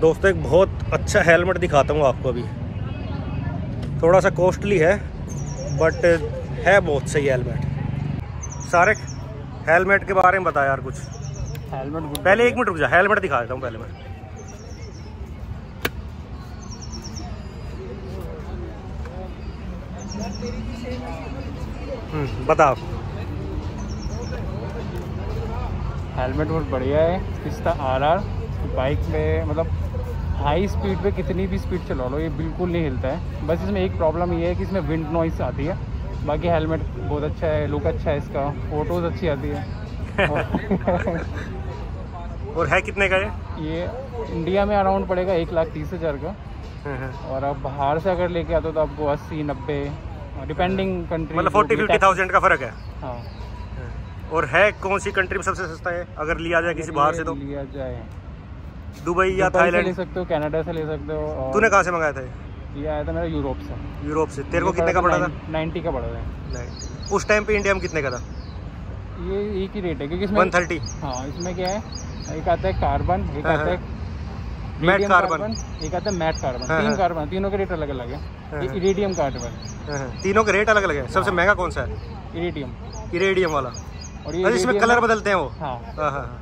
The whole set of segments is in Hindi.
दोस्तों एक बहुत अच्छा हेलमेट दिखाता हूँ आपको अभी। थोड़ा सा कॉस्टली है बट है बहुत सही हेलमेट। सारे हेलमेट के बारे में बता यार कुछ। हेलमेट पहले एक मिनट रुक जा हेलमेट दिखा देता हूँ पहले मैं। हम्म, बताओ। हेलमेट बहुत बढ़िया है इसका आर आर? बाइक में मतलब हाई स्पीड पे कितनी भी स्पीड चला लो ये बिल्कुल नहीं हिलता है। बस इसमें एक प्रॉब्लम ये है कि इसमें विंड नॉइस आती है। बाकी हेलमेट बहुत अच्छा है लुक अच्छा है इसका फ़ोटोज़ अच्छी आती है। और है कितने का ये? ये इंडिया में अराउंड पड़ेगा एक लाख तीस हज़ार का। हम्म, हम्म। और आप बाहर से अगर लेके आते हो तो आपको अस्सी नब्बे डिपेंडिंग कंट्री मतलब फोर्टी फिफ्टी थाउज़ेंड का फ़र्क है? हाँ। और है कौन सी कंट्री में सबसे सस्ता है? अगर लिया जाए किसी बाहर से तो? लिया जाए। दुबई या से ले सकते हो कनाडा से ले सकते हो तूने कहाँ से मंगाया था ये? आया था मेरा यूरोप से। यूरोप से। तेरे को कितने का पड़ा था? नाइन्टी का पड़ा था। उस टाइम पे इंडिया में कितने का था? ये एक ही रेट है क्योंकि इसमें थर्टी हाँ इसमें क्या है? एक आता है कार्बन एक हाँ, आता है। मैट कार्बन एक आता है मैट कार्बन हाँ, तीन हाँ। कार्बन तीनों के रेट अलग अलग है। हाँ, ये हाँ। इरेडियम कार्बन तीनों के रेट अलग अलग है। सबसे महँगा कौन सा है? इरेडियम इरेडियम वाला। और ये इसमें कलर बदलते हैं वो। हाँ। हाँ हाँ हाँ।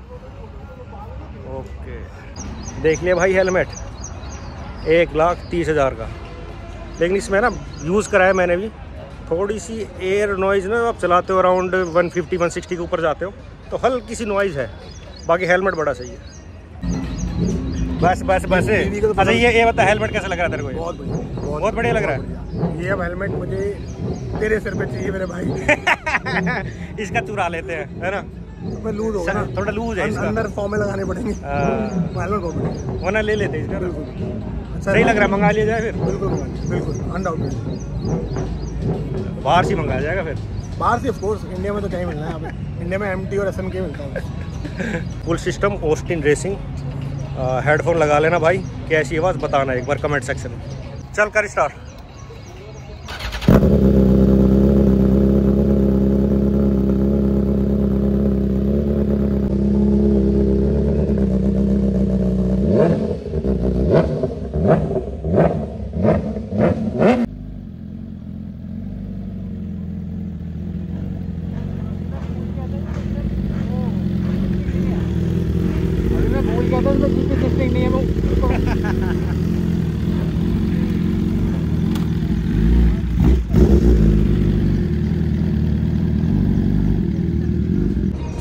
ओके। देख लिया भाई हेलमेट। एक लाख तीस हज़ार का। लेकिन इसमें ना यूज़ कराया मैंने भी। थोड़ी सी एयर नॉइज़ ना आप चलाते हो अराउंड 150 160 के ऊपर जाते हो तो हल्की सी नॉइज़ है। बाकी हेलमेट बड़ा सही है। बस बस बस। अच्छा ये ये बता हेलमेट कैसा लग रहा है तेरे को बहुत बढ़िया। बहुत बढ़िया लग रहा है। ये अब हेलमेट मुझे तेरे सिर पे चाहिए मेरे भाई। इसका चुरा लेते हैं है ना? मैं लूज होगा ना। थोड़ा लूज है अं- इसका। अंदर फॉर्म लगाने पड़ेंगे। हाँ। वरना ले लेते इसका। अच्छा सही लग रहा है मंगा लिया जाए फिर। बिल्कुल बिल्कुल अनडाउटेड बाहर से मंगाया जाएगा फिर। बाहर से ऑफकोर्स इंडिया में तो क्या मिलना है इंडिया में एमटी और एस के मिलता है। Full system Austin racing headphone लगा लेना भाई। कैसी आवाज़ बताना एक बार कमेंट सेक्शन में। चल कर स्टार्ट भूल गया था इसमें जीपी सिस्टिंग नहीं है मैं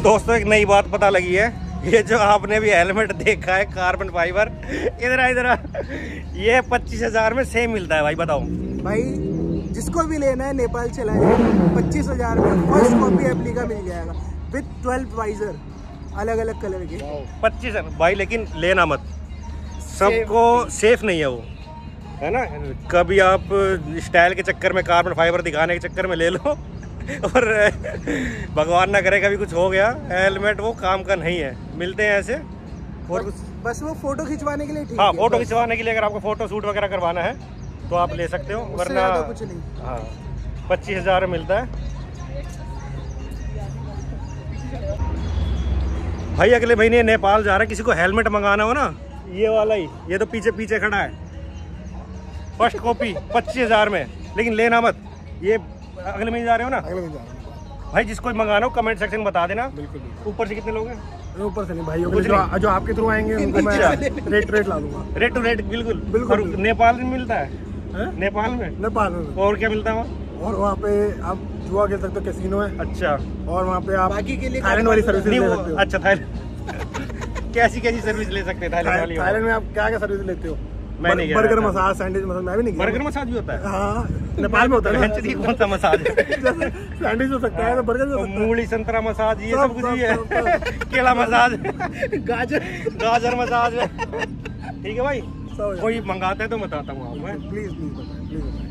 दोस्तों एक नई बात पता लगी है। ये जो आपने भी हेलमेट देखा है कार्बन फाइबर इधर आ, इधर आ। ये पच्चीस हज़ार में सेम मिलता है भाई बताओ। भाई जिसको भी लेना है नेपाल चलाए पच्चीस हज़ार में फ़र्स्ट कॉपी एप्ली का मिल जाएगा विद ट्वेल्व वाइजर। अलग अलग कलर के। पच्चीस भाई लेकिन लेना मत। सबको सेफ़ नहीं है वो। है ना? कभी आप स्टाइल के चक्कर में कार्बन फाइबर दिखाने के चक्कर में ले लो। और भगवान ना करे कभी कुछ हो गया हेलमेट वो काम का नहीं है। मिलते हैं ऐसे। और कुछ बस वो फ़ोटो खिंचवाने के लिए ठीक हाँ फ़ोटो खिंचवाने के लिए अगर आपको फ़ोटो शूट वगैरह करवाना है तो आप ले सकते हो वरना कुछ नहीं। हाँ पच्चीस हज़ार मिलता है। भाई अगले महीने नेपाल जा रहा है किसी को हेलमेट मंगाना हो ना? ये वाला ही। ये तो पीछे पीछे खड़ा है। फ़र्स्ट कॉपी पच्चीस हज़ार में। लेकिन लेना मत। ये अगले महीने जा रहे हो ना? अगले में जा रहा हूँ। भाई जिसको मंगाना हो कमेंट सेक्शन में बता देना। बिल्कुल ऊपर से कितने लोग हैं? ऊपर से नहीं भाइयों कुछ जो, जो आपके थ्रू आएँगे उनको मैं अच्छा। रेट रेट ला दूँगा। रेट टू रेट बिल्कुल। बिल्कुल, नेपाल में मिलता है? नेपाल में? नेपाल में। और क्या मिलता है वहाँ? और वहाँ पे आप जुआ खेल सकते हो कैसीनो है। अच्छा। और वहाँ पे आप बाकी के लिए थाईलैंड वाली सर्विस ले सकते हो। अच्छा थाईलैंड कैसी कैसी सर्विस ले सकते हैं थाईलैंड वाली थाईलैंड में आप क्या क्या सर्विस लेते हो? मैं नहीं बर्गर मसाज सैंडविच मसाज मैं भी नहीं बर्गर मसाज भी होता है। हाँ नेपाल में होता है कौन सा मसाज सैंडविच हो सकता है तो बर्गर हो सकता मूली संतरा मसाज ये सब, कुछ भी है केला मसाज गाजर। गाजर मसाज ठीक है भाई? हो कोई मंगाता है तो बताता हूँ आपको प्लीज़ प्लीज़ प्लीज़